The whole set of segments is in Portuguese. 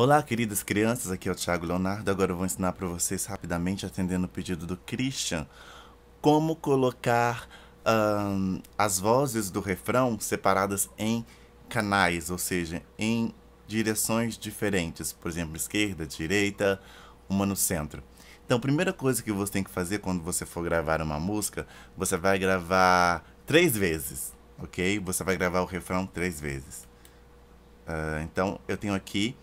Olá, queridas crianças, aqui é o Thiago Leonardo. Agora eu vou ensinar para vocês rapidamente, atendendo o pedido do Christian, como colocar um, as vozes do refrão separadas em canais, ou seja, em direções diferentes, por exemplo, esquerda, direita, uma no centro. Então, a primeira coisa que você tem que fazer quando você for gravar uma música, você vai gravar três vezes, ok? Você vai gravar o refrão três vezes. Uh, então, eu tenho aqui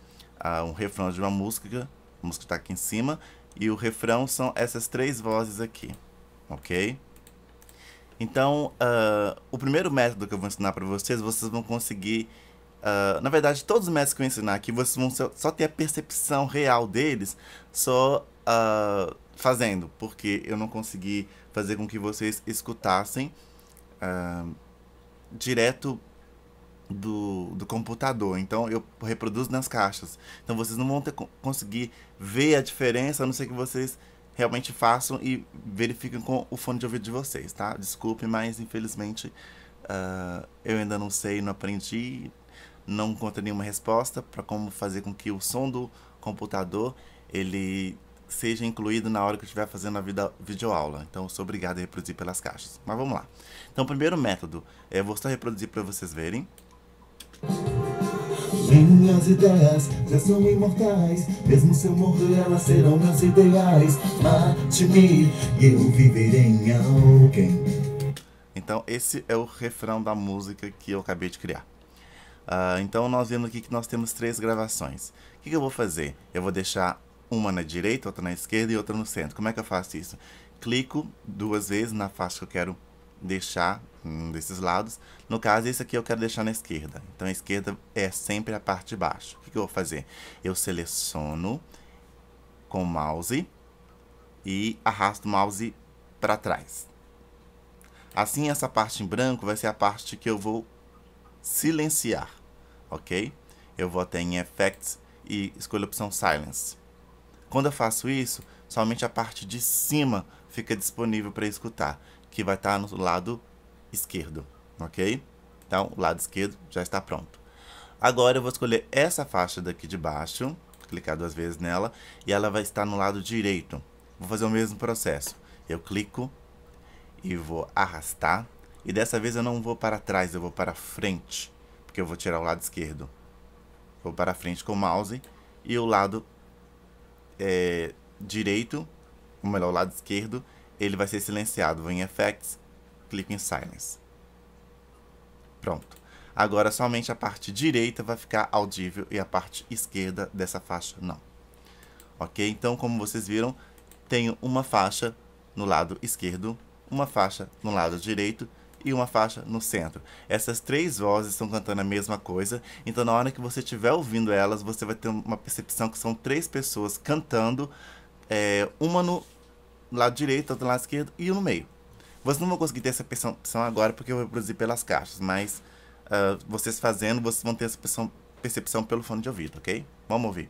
um refrão de uma música, a música está aqui em cima, e o refrão são essas três vozes aqui, ok? Então, uh, o primeiro método que eu vou ensinar para vocês, vocês vão conseguir... Uh, na verdade, todos os métodos que eu ensinar aqui, vocês vão só, só ter a percepção real deles só uh, fazendo, porque eu não consegui fazer com que vocês escutassem direto do, do computador. Então eu reproduzo nas caixas. Então vocês não vão ter, conseguir ver a diferença, a não ser que vocês realmente façam e verifiquem com o fone de ouvido de vocês, tá? Desculpe, mas infelizmente uh, eu ainda não sei, não aprendi, não encontrei nenhuma resposta para como fazer com que o som do computador ele seja incluído na hora que eu estiver fazendo a vida, videoaula. Então, eu sou obrigado a reproduzir pelas caixas. Mas vamos lá. Então, o primeiro método é vou só reproduzir para vocês verem. Minhas ideias já são imortais. Mesmo se eu morrer elas serão meus ideais. Mate-me e eu viverei em alguém. Então esse é o refrão da música que eu acabei de criar. Uh, Então nós vemos aqui que nós temos três gravações. O que, que eu vou fazer? Eu vou deixar uma na direita, outra na esquerda e outra no centro. Como é que eu faço isso? Clico duas vezes na faixa que eu quero deixar um desses lados. No caso, esse aqui eu quero deixar na esquerda. Então, a esquerda é sempre a parte de baixo. O que, que eu vou fazer? Eu seleciono com o mouse e arrasto o mouse para trás. Assim, essa parte em branco vai ser a parte que eu vou silenciar, ok? Eu vou até em Effects e escolho a opção Silence. Quando eu faço isso, somente a parte de cima fica disponível para escutar que vai estar no lado esquerdo, ok? Então, o lado esquerdo já está pronto. Agora eu vou escolher essa faixa daqui de baixo, clicar duas vezes nela, e ela vai estar no lado direito. Vou fazer o mesmo processo. Eu clico e vou arrastar, e dessa vez eu não vou para trás, eu vou para frente, porque eu vou tirar o lado esquerdo. Vou para frente com o mouse, e o lado é, direito, ou melhor, o lado esquerdo, ele vai ser silenciado. Vou em Effects, clico em Silence. Pronto. Agora somente a parte direita vai ficar audível e a parte esquerda dessa faixa não. Ok? Então, como vocês viram, tenho uma faixa no lado esquerdo, uma faixa no lado direito e uma faixa no centro. Essas três vozes estão cantando a mesma coisa, então na hora que você estiver ouvindo elas, você vai ter uma percepção que são três pessoas cantando, é, uma no lado direito, outra no lado esquerdo e um no meio. Vocês não vão conseguir ter essa percepção agora porque eu vou reproduzir pelas caixas, mas uh, vocês fazendo, vocês vão ter essa percepção, percepção pelo fone de ouvido, ok? Vamos ouvir.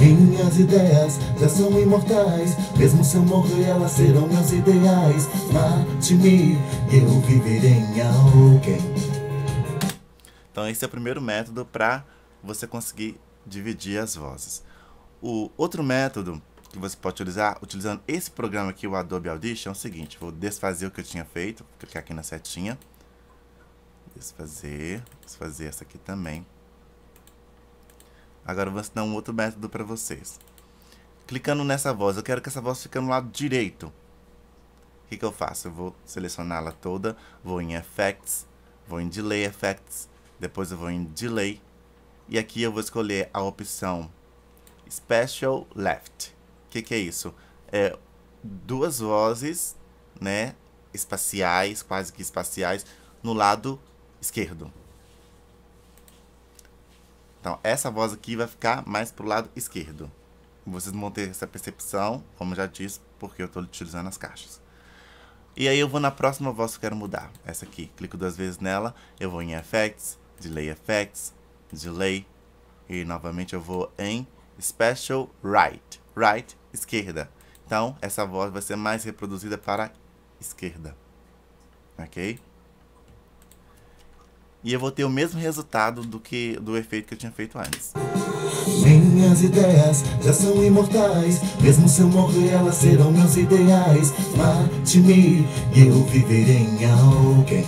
Minhas ideias já são imortais Mesmo se eu morrer elas serão meus ideais Mate-me e eu viverei em alguém Então esse é o primeiro método para você conseguir dividir as vozes. O outro método que você pode utilizar utilizando esse programa aqui, o Adobe Audition, é o seguinte. Vou desfazer o que eu tinha feito. Clicar aqui na setinha. Desfazer. Desfazer essa aqui também. Agora eu vou ensinar um outro método para vocês. Clicando nessa voz, eu quero que essa voz fique no lado direito. O que, que eu faço? Eu vou selecioná-la toda, vou em Effects, vou em Delay Effects, depois eu vou em Delay, e aqui eu vou escolher a opção Special Left que, que é isso? É duas vozes, né, espaciais, quase que espaciais, no lado esquerdo. Então, essa voz aqui vai ficar mais pro lado esquerdo. Vocês vão ter essa percepção, como já disse, porque eu estou utilizando as caixas. E aí eu vou na próxima voz que eu quero mudar. Essa aqui, clico duas vezes nela, eu vou em Effects, Delay Effects, Delay, e novamente eu vou em Special Right. Right esquerda. Então, essa voz vai ser mais reproduzida para esquerda. Ok? e eu vou ter o mesmo resultado do que do efeito que eu tinha feito antes. Minhas ideias já são imortais. Mesmo se eu morrer, elas serão meus ideais. Mate-me e eu viverei em alguém.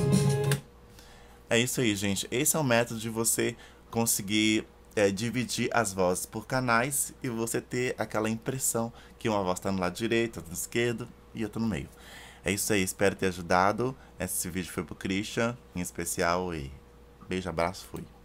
É isso aí, gente. Esse é o método de você conseguir é, dividir as vozes por canais e você ter aquela impressão que uma voz está no lado direito, outra no esquerdo e outra no meio. É isso aí, espero ter ajudado. Esse vídeo foi pro Christian, em especial, e beijo, abraço, fui.